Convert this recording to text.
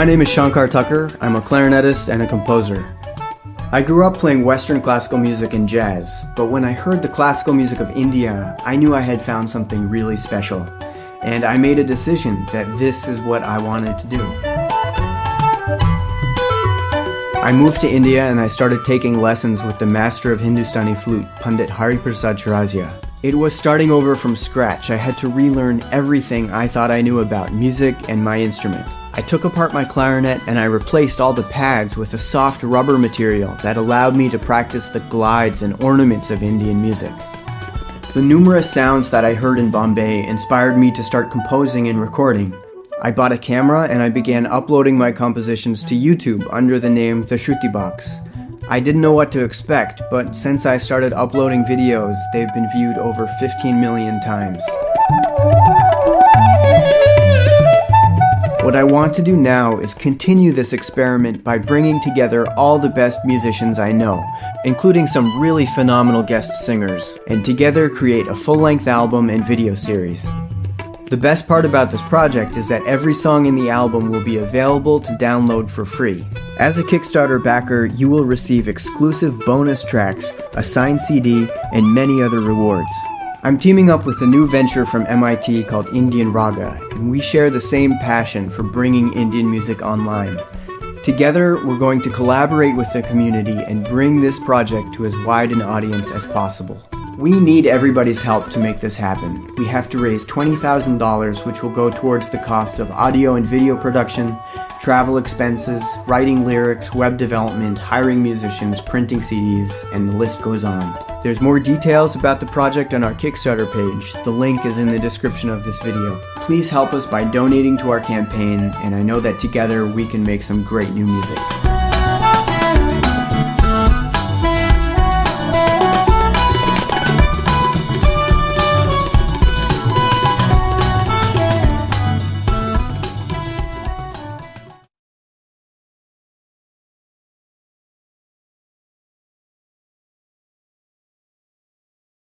My name is Shankar Tucker. I'm a clarinetist and a composer. I grew up playing Western classical music and jazz, but when I heard the classical music of India, I knew I had found something really special. And I made a decision that this is what I wanted to do. I moved to India and I started taking lessons with the master of Hindustani flute, Pandit Hari Prasad Chaurasia. It was starting over from scratch. I had to relearn everything I thought I knew about music and my instrument. I took apart my clarinet and I replaced all the pads with a soft rubber material that allowed me to practice the glides and ornaments of Indian music. The numerous sounds that I heard in Bombay inspired me to start composing and recording. I bought a camera and I began uploading my compositions to YouTube under the name The Shrutibox. I didn't know what to expect, but since I started uploading videos, they've been viewed over 15 million times. What I want to do now is continue this experiment by bringing together all the best musicians I know, including some really phenomenal guest singers, and together create a full length album and video series. The best part about this project is that every song in the album will be available to download for free. As a Kickstarter backer, you will receive exclusive bonus tracks, a signed CD, and many other rewards. I'm teaming up with a new venture from MIT called Indian Raga, and we share the same passion for bringing Indian music online. Together, we're going to collaborate with the community and bring this project to as wide an audience as possible. We need everybody's help to make this happen. We have to raise $20,000, which will go towards the cost of audio and video production, travel expenses, writing lyrics, web development, hiring musicians, printing CDs, and the list goes on. There's more details about the project on our Kickstarter page. The link is in the description of this video. Please help us by donating to our campaign, and I know that together we can make some great new music.